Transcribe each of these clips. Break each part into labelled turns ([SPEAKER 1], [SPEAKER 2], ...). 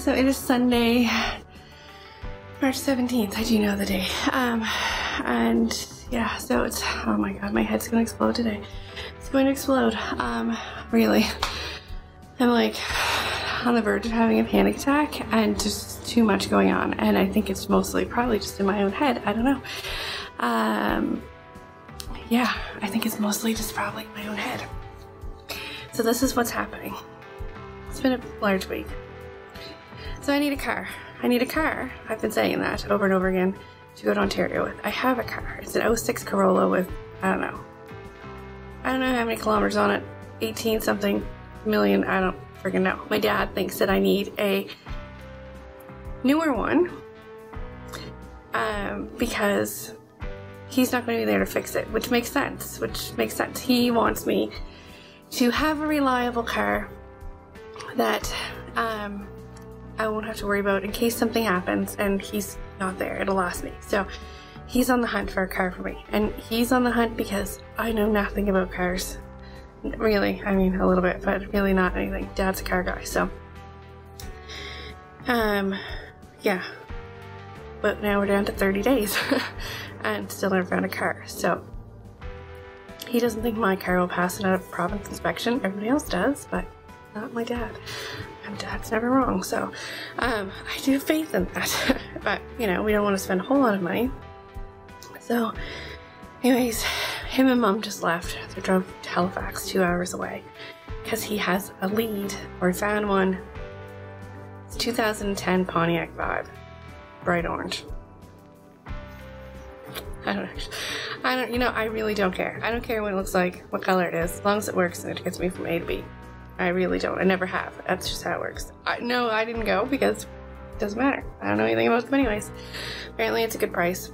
[SPEAKER 1] so it is Sunday, March 17th. I do know the day. Um, and yeah, so it's, oh my god, my head's gonna explode today. It's going to explode. Um, really. I'm like on the verge of having a panic attack and just too much going on. And I think it's mostly probably just in my own head. I don't know. Um, yeah, I think it's mostly just probably my own head. So this is what's happening. It's been a large week. So I need a car. I need a car. I've been saying that over and over again to go to Ontario with. I have a car. It's an 06 Corolla with, I don't know. I don't know how many kilometers on it. 18 something million. I don't freaking know. My dad thinks that I need a newer one um, because he's not going to be there to fix it, which makes sense. Which makes sense. He wants me to have a reliable car that um, I won't have to worry about in case something happens and he's not there. It'll last me. So he's on the hunt for a car for me. And he's on the hunt because I know nothing about cars. Really, I mean a little bit, but really not anything. Dad's a car guy, so um yeah. But now we're down to 30 days and still haven't found a car. So he doesn't think my car will pass an out of province inspection. Everybody else does, but not my dad. My dad's never wrong, so um, I do have faith in that. but, you know, we don't want to spend a whole lot of money. So, anyways, him and mom just left. They drove to Halifax, two hours away, because he has a lead, or found one. It's 2010 Pontiac Vibe, bright orange. I don't. I don't, you know, I really don't care. I don't care what it looks like, what color it is, as long as it works and it gets me from A to B. I really don't. I never have. That's just how it works. I, no, I didn't go because it doesn't matter. I don't know anything about them anyways. Apparently it's a good price.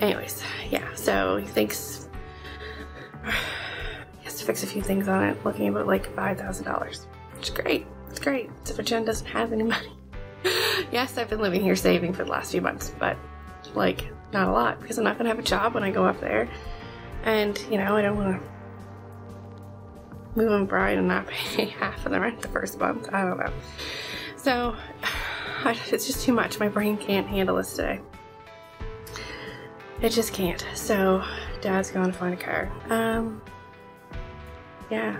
[SPEAKER 1] Anyways, yeah, so thanks. he has to fix a few things on it, looking about like $5,000, which is great. It's great. For Jenn doesn't have any money. yes, I've been living here saving for the last few months, but like not a lot because I'm not gonna have a job when I go up there. And, you know, I don't wanna move in bride and not pay half of the rent the first month. I don't know. So it's just too much. My brain can't handle this today. It just can't. So dad's going to find a car. Um, yeah.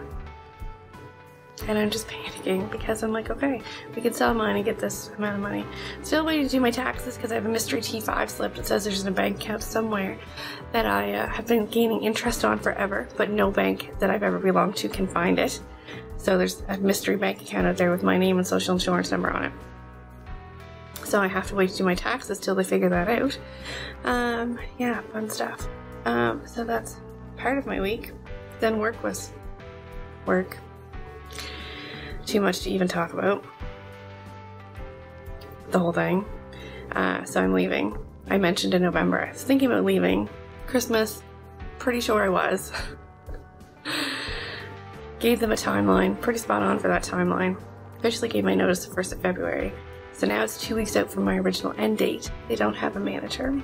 [SPEAKER 1] And I'm just panicking because I'm like, okay, we could sell mine and get this amount of money. Still waiting to do my taxes because I have a mystery T5 slip that says there's a bank account somewhere that I uh, have been gaining interest on forever, but no bank that I've ever belonged to can find it. So there's a mystery bank account out there with my name and social insurance number on it. So I have to wait to do my taxes till they figure that out. Um, yeah, fun stuff. Um, so that's part of my week. Then work was work. Too much to even talk about. The whole thing. Uh, so I'm leaving. I mentioned in November. I was thinking about leaving. Christmas, pretty sure I was. gave them a timeline, pretty spot on for that timeline. Officially gave my notice the 1st of February. So now it's two weeks out from my original end date. They don't have a manager.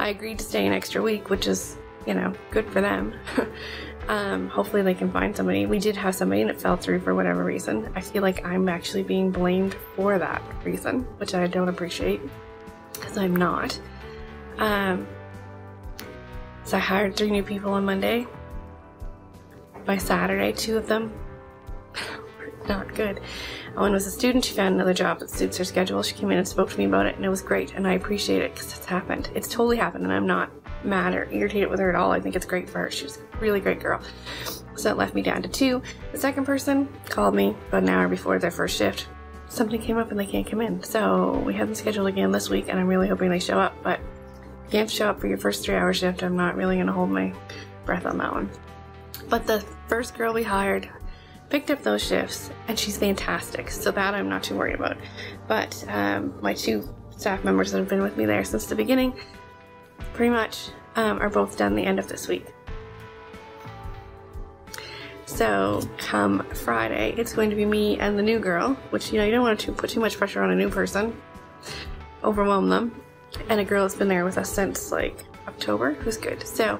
[SPEAKER 1] I agreed to stay an extra week, which is, you know, good for them. um, hopefully they can find somebody. We did have somebody and it fell through for whatever reason. I feel like I'm actually being blamed for that reason, which I don't appreciate because I'm not. Um, so I hired three new people on Monday. By Saturday, two of them not good. One was a student. She found another job that suits her schedule. She came in and spoke to me about it, and it was great. And I appreciate it because it's happened. It's totally happened, and I'm not mad or irritated with her at all. I think it's great for her. She's a really great girl. So it left me down to two. The second person called me about an hour before their first shift. Something came up and they can't come in. So we have them scheduled again this week, and I'm really hoping they show up. But you have to show up for your first three hour shift, I'm not really going to hold my breath on that one. But the first girl we hired picked up those shifts and she's fantastic. So that I'm not too worried about. But um, my two staff members that have been with me there since the beginning, pretty much, um, are both done the end of this week. So come Friday, it's going to be me and the new girl, which you know you don't want to put too much pressure on a new person, overwhelm them, and a girl that's been there with us since like October, who's good. So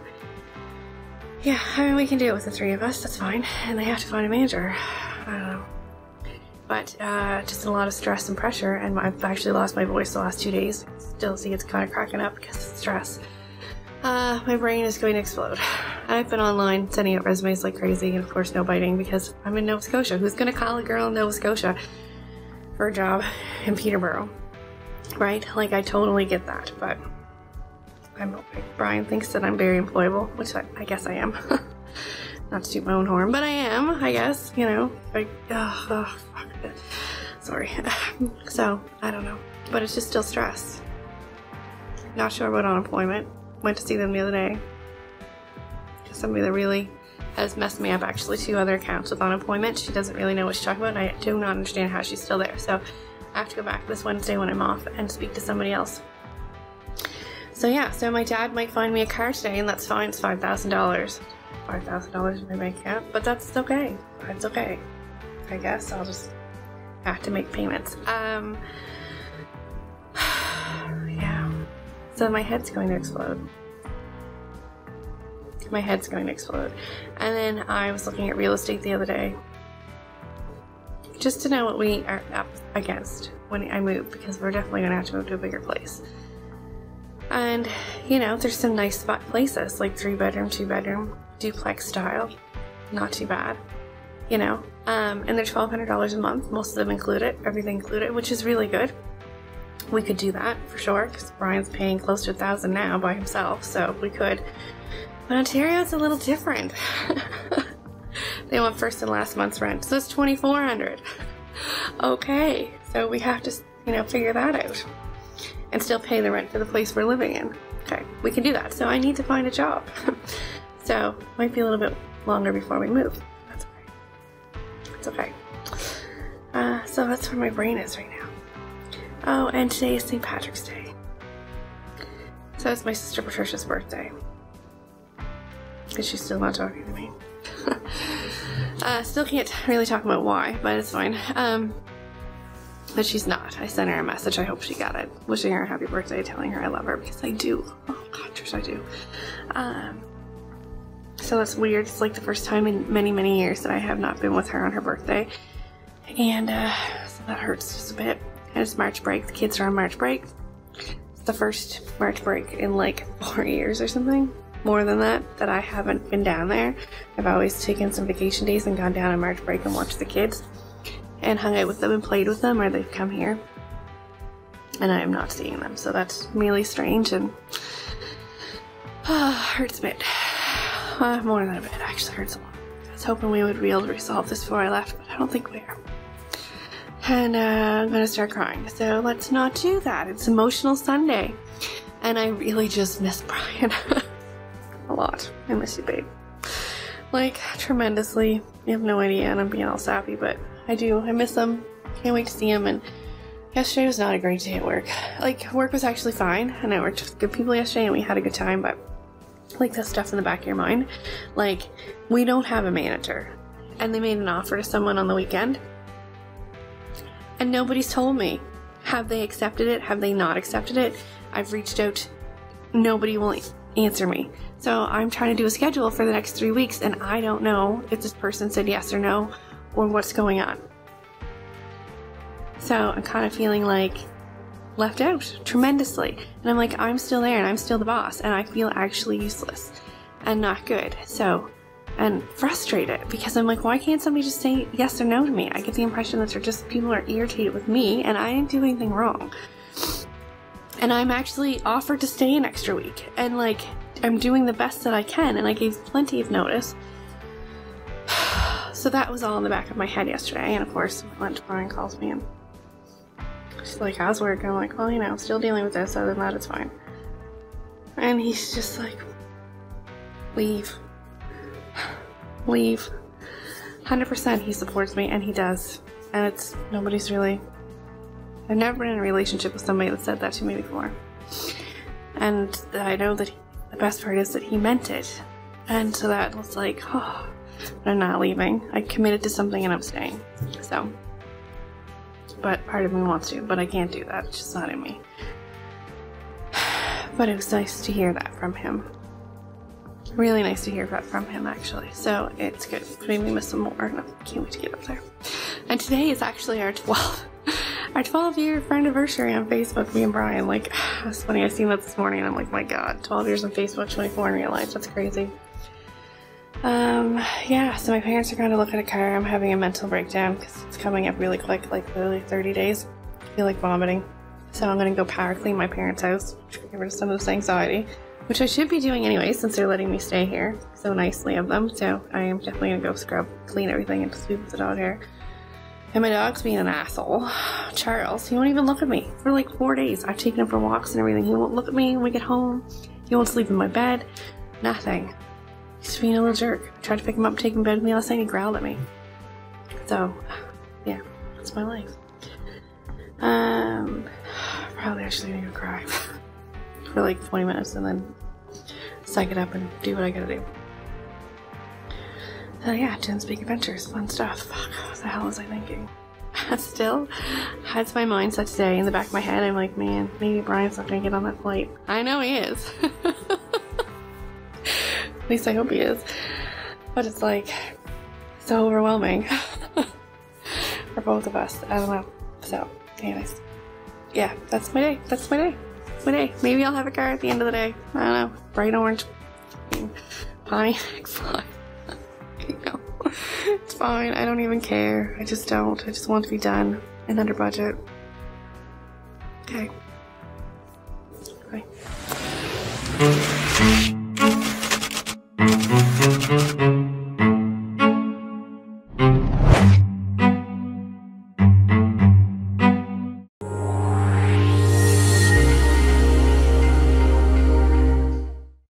[SPEAKER 1] yeah, I mean, we can do it with the three of us. That's fine. And they have to find a manager. I don't know. but uh, just a lot of stress and pressure. And I've actually lost my voice the last two days. Still see it's kind of cracking up because of stress. Uh, my brain is going to explode. I've been online sending out resumes like crazy, and of course, no biting because I'm in Nova Scotia. Who's going to call a girl in Nova Scotia for a job in Peterborough? Right? Like, I totally get that, but I'm okay. Brian thinks that I'm very employable, which I, I guess I am. Not to toot my own horn, but I am, I guess, you know. Like, oh, oh fuck. Sorry. so, I don't know. But it's just still stress. Not sure about unemployment went to see them the other day. Somebody that really has messed me up actually two other accounts with unemployment. She doesn't really know what she's talking about and I do not understand how she's still there. So I have to go back this Wednesday when I'm off and speak to somebody else. So yeah, so my dad might find me a car today and that's fine, it's five thousand dollars. Five thousand dollars in my bank account, but that's okay. It's okay. I guess I'll just have to make payments. Um So my head's going to explode. My head's going to explode. And then I was looking at real estate the other day just to know what we are up against when I move because we're definitely going to have to move to a bigger place. And, you know, there's some nice spot places like three bedroom, two bedroom, duplex style. Not too bad, you know. Um, and they're $1,200 a month. Most of them include it, everything included, which is really good we could do that for sure because Brian's paying close to a thousand now by himself, so we could. But Ontario's a little different. they want first and last month's rent, so it's twenty four hundred. okay, so we have to, you know, figure that out and still pay the rent for the place we're living in. Okay, we can do that. So I need to find a job. so might be a little bit longer before we move. That's okay. It's okay. Uh, so that's where my brain is right now. Oh, and today is St. Patrick's Day. So it's my sister Patricia's birthday. And she's still not talking to me. uh, still can't really talk about why, but it's fine. Um, but she's not. I sent her a message. I hope she got it. Wishing her a happy birthday, telling her I love her because I do. Oh God, Trish, I do. Um, so that's weird. It's like the first time in many, many years that I have not been with her on her birthday. And uh, so that hurts just a bit. It's March break. The kids are on March break. It's the first March break in like four years or something. More than that, that I haven't been down there. I've always taken some vacation days and gone down on March break and watched the kids and hung out with them and played with them, or they've come here. And I am not seeing them, so that's really strange and hurts a bit. Uh, more than a bit, actually hurts a lot. I was hoping we would be able to resolve this before I left, but I don't think we are and uh, I'm gonna start crying. So let's not do that. It's Emotional Sunday. And I really just miss Brian a lot. I miss you, babe. Like, tremendously. You have no idea, and I'm being all sappy, but I do. I miss him. Can't wait to see him. And yesterday was not a great day at work. Like, work was actually fine, and I worked with good people yesterday, and we had a good time, but like that stuff in the back of your mind. Like, we don't have a manager. And they made an offer to someone on the weekend and nobody's told me. Have they accepted it? Have they not accepted it? I've reached out. Nobody will answer me. So I'm trying to do a schedule for the next three weeks, and I don't know if this person said yes or no or what's going on. So I'm kind of feeling like left out tremendously. And I'm like, I'm still there and I'm still the boss, and I feel actually useless and not good. So and frustrated because I'm like, why can't somebody just say yes or no to me? I get the impression that they're just people are irritated with me and I didn't do anything wrong. And I'm actually offered to stay an extra week and like I'm doing the best that I can and I gave plenty of notice. so that was all in the back of my head yesterday and of course lunch Brian calls me and she's like, How's work? I'm like, Well, you know, I'm still dealing with this, other than that it's fine. And he's just like, Leave leave. 100% he supports me, and he does. And it's nobody's really. I've never been in a relationship with somebody that said that to me before. And I know that he, the best part is that he meant it. And so that was like, oh, I'm not leaving. I committed to something and I'm staying. So. But part of me wants to, but I can't do that. It's just not in me. But it was nice to hear that from him really nice to hear from him actually. So it's good. Made me miss him more. I can't wait to get up there. And today is actually our 12th, our 12 year anniversary on Facebook, me and Brian. Like, it's funny, I seen that this morning and I'm like, my god, 12 years on Facebook, 24 in real life, that's crazy. Um, yeah, so my parents are going to look at a car. I'm having a mental breakdown because it's coming up really quick, like literally 30 days. I feel like vomiting. So I'm going to go power clean my parents' house, get rid of some of this anxiety, which I should be doing anyway since they're letting me stay here so nicely of them. So I am definitely to go scrub, clean everything, and sweep the dog hair. And my dog's being an asshole. Charles, he won't even look at me for like four days. I've taken him for walks and everything. He won't look at me when we get home. He won't sleep in my bed. Nothing. He's being a little jerk. I tried to pick him up, take him to bed with me last night, he growled at me. So, yeah, that's my life. Um, probably actually gonna cry for like 20 minutes and then psych it up and do what I gotta do. So yeah, Jenn's Big Adventures, fun stuff. Fuck, what the hell was I thinking? Still, that's my mindset today. In the back of my head, I'm like, man, maybe Brian's not gonna get on that flight. I know he is. At least I hope he is. But it's like so overwhelming for both of us. I don't know. So, anyways, yeah, that's my day. That's my day. My day. Maybe I'll have a car at the end of the day. I don't know. Bright orange. Pie. It's fine. It's fine. I don't even care. I just don't. I just want to be done and under budget. Okay. Bye.